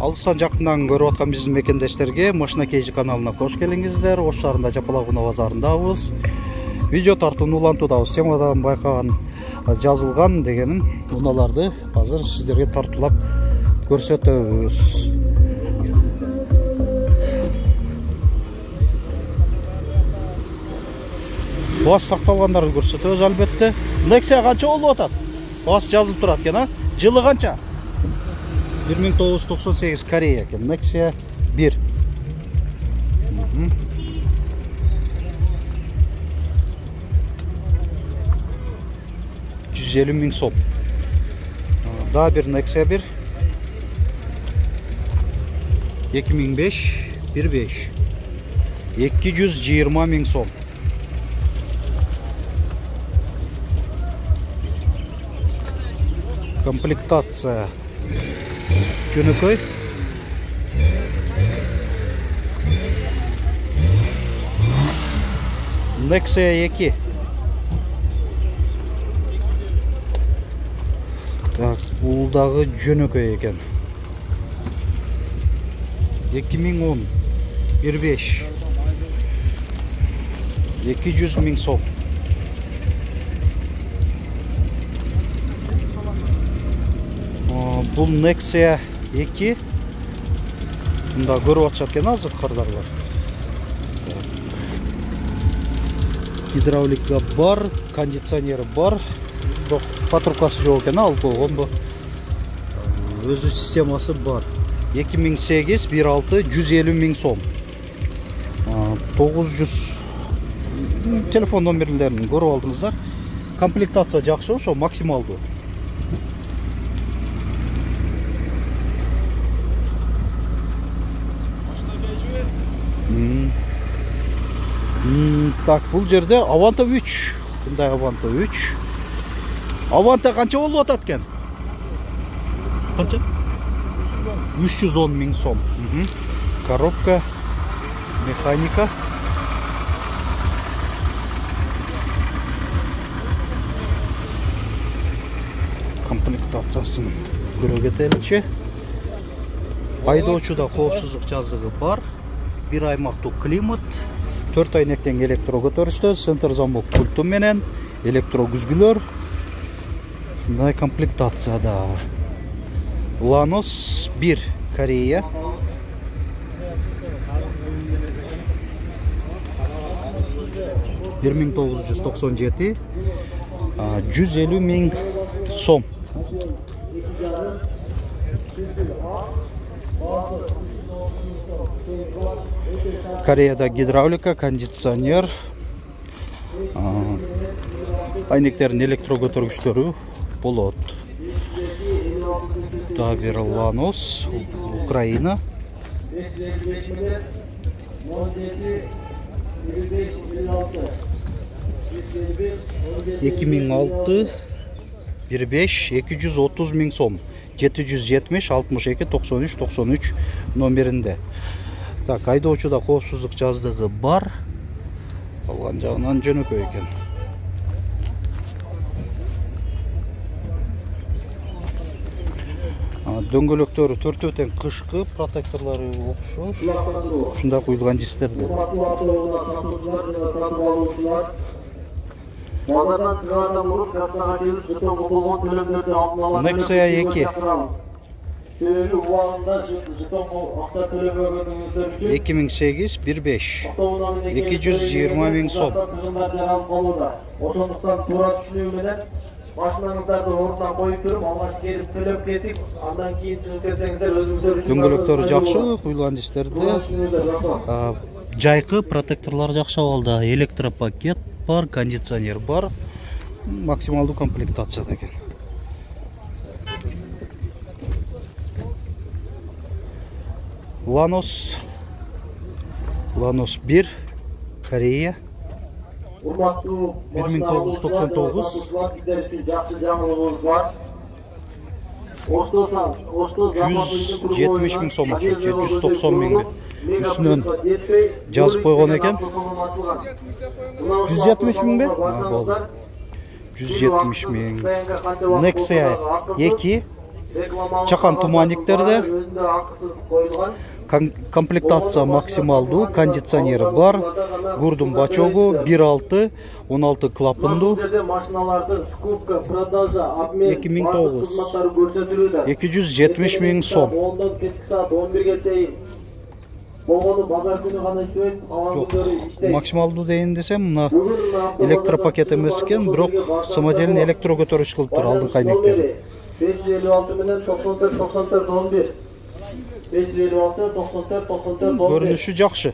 алыстан жакындан көрүп аткан биздин мекендештерге машина kg каналына кош келиңиздер ош шаарында жапалак базарындабыз видео тартууну улантуудабыз темадан байкаган жазылган дегеним унааларды азыр сиздерге тартуулап көрсөтөбүз баас сакталгандарды көрсөтөбүз албетте нексия канча болуп атат баас жазылып турат экен а? Жылы канча 1998 Корея екен Nexia 1 жүз елу мың сом да бір Nexia 1 2005 15 220 мың сом комплектация жөнөкөй Nexia 2 так бул дагы жөнөкөй экен 2010 15 200 миң сом бул Nexia 2 мында көрүп атышат экен азыр кардарлар гидравлика бар кондиционер бар. Бирок патрубкасы жок экен алып койгонбу өзү системасы бар. 2008 16 150 миң сом. 900 телефон номерлерин көрүп алдыңыздар. Комплектация жакшы ошо максималдуу так бұл жерде аванта 3 мындай аванта 3 аванта қанша болып атат екен қанша? 310 мың сом. Коробка механика. Комплектациясын көре кетеличи айдоочуда коопсуздук жазыгы бар. Бир аймактуу климат төрт айнектен электро көтөрүштө центр замок пульту менен электро күзгүлөр ушундай комплектацияда. Ланос бир корея. Бир миң тогуз жүз токсон жети жүз элүү миң сом. Кореяда гидравлика кондиционер айнектердин электро көтөргүчтөрү болот дагы бир ланос украина. Эки миң алты бир беш эки жүз отуз миң сом. Жети жүз жетимиш алтымыш эки токсон үч токсон үч номеринде так айдоочуда коопсуздук жаздыгы бар. Калган жагынан жөнөкөй экен. Дөңгөлөктөрү төртөө тең кышкы протекторлору окшош. Ушундай куюлган жистерде базардан чыгаардан мурун кассага келип жетон болгон төлөмдөрдү алдын ала 2 себеби убагында жетонго акча төлөбөгөнүңүздөр үчүн эки миң сегиз бир беш. жүз сом. ошондуктан туура түшүнүү менен машинаңыздарды ордуна коюп туруп алгач келип төлөп кетип андан кийин чыгып кетсеңиздер өзүңүздөр үчүн дөңгөлөктөрү жакшы куюлган жистерде жайкы протекторлор жакшы абалда электропакет бар кондиционер бар максималдуу комплектацияда экен ланос ланос 1 корея урматтуу бир миң тогуз жүз сиздер үчүн жакшы жаңылыгыбыз бар 170 ming so'm o'xshaydi 790 mingni üstünden cazip koygan eken 170 mingde? Ha, 170 ming. Nexia 2 Чакан туманниктерде комплектация максималдуу кондиционери бар гурдун бачогу 1.6 16 клапандуу Бул жерде машиналардын скупка, продажа, обмен, 2009. бардык кызматтары көрсөтүлүүдө. 270 миң сом 10дон кечки саат 11ге чейин болгону базар күнү гана иштебейт, калган күндөрү максималдуу дейин десем мына электропакет эмес экен бирок самодельный электро көтөргүч кылып тур алдыңкы айнектери 556 bilen 94 94 11 556 94 94 11 Görünüşü yaxşı.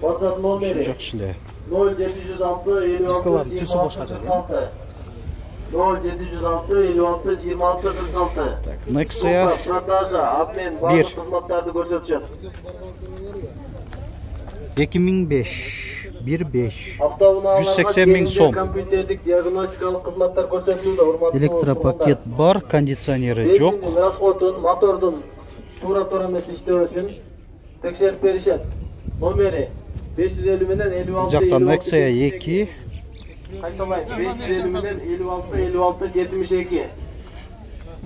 WhatsApp nömrəsi yaxşılar. 0706 56 26 0706 56 26 46 Nexia bir. 2005 15 Автоунааларга 180 миң кеңинде сом. Компьютердик диагностикалык кызматтар көрсөтүлүүдө, урматтуу электропакет бар кондиционери жок Бензиндин расходун, мотордун туура туура эмес иштөөсүн текшерип беришет. Номери 550 менен 56 бул жакта nexia 2 Кайталайм. 550 менен 56 56 72.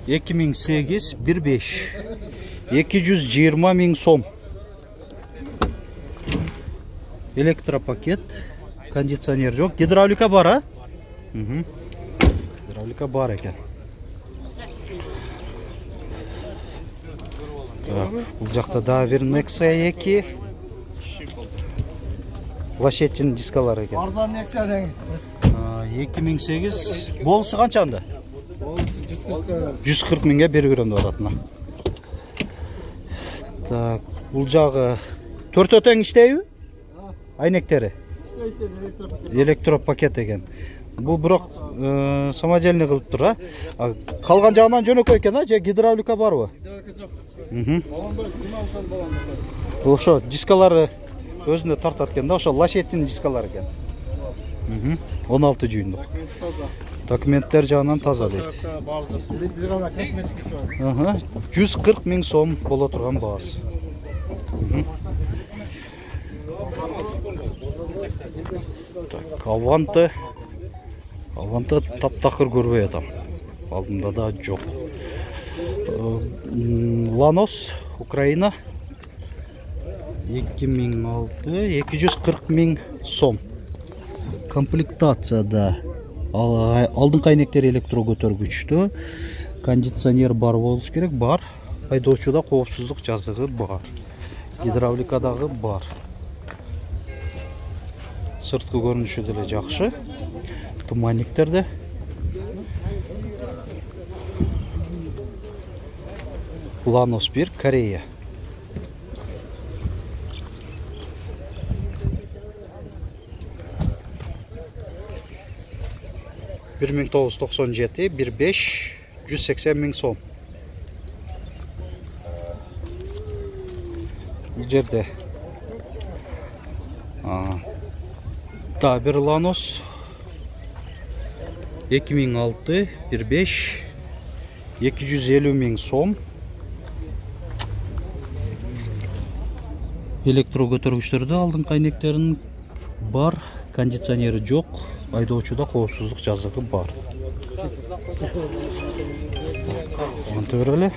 2008 15 220 миң сом электропакет кондиционер жок гидравлика бар а? Гидравлика бар экен Так, бул жакта дагы бир nexia 2 лошеттин дискалары экен Арзан Nexia дең. А, 2008 болушу канча анда Ол 140 берем. 140 миңге берип берем деп атат мына. Так бул жагы төртөө тең иштейби elektropakет. электропакет экен бул бирок э, самодельный кылып тур а калган жагынан жөнөкөй экен а же гидравлика барбы Гидравлика жоқ. Мгм. Баландар 20 сан баландар. ошо дискалары өзүнө тартат экен да ошо лошеттин дискалары экен Мгм. 16 жүйүндүк Döküntü таза. документтер жагынан таза бар. Ага, 140 миң сом боло турган баасы. так такавантe аванte таптакыр көрбөй атам. Алдымда да жок. Э, Ланос украина эки миң алты эки жүз кырк миң сом. Комплектацияда алдыңкы айнектер электрокөтөргүчтө кондиционер бар болуш керек бар. Айдоочуда коопсуздук жаздыгы бар. Гидравликадагы бар. Сырткы көрүнүшү деле жакшы туманниктер ланос 1 корея. Бир миң тогуз жүз токсон жети бир беш жүз сексен миң сом. Бул жерде дагы бир ланос эки миң алты бир беш эки жүз элүү миң сом. Электро көтөргүчтөрдө алдыңкы айнектерин бар кондиционери жок айдоочуда коопсуздук жазыгы бар. Монте берели.